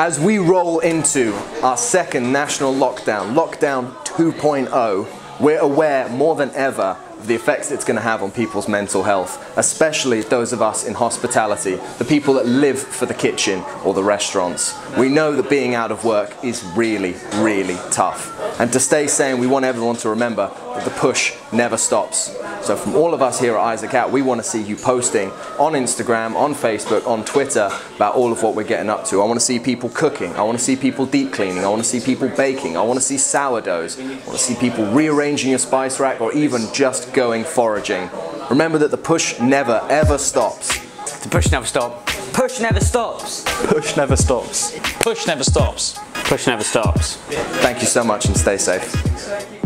As we roll into our second national lockdown, lockdown 2.0, we're aware more than ever the effects it's going to have on people's mental health, especially those of us in hospitality, the people that live for the kitchen or the restaurants. We know that being out of work is really, really tough. And to stay sane, we want everyone to remember that the push never stops. So from all of us here at Isaac At, we want to see you posting on Instagram, on Facebook, on Twitter about all of what we're getting up to. I want to see people cooking. I want to see people deep cleaning. I want to see people baking. I want to see sourdoughs. I want to see people rearranging your spice rack or even just going foraging. Remember that the push never ever stops. The push never stops. Push never stops. Push never stops. Push never stops. Push never stops. Thank you so much and stay safe.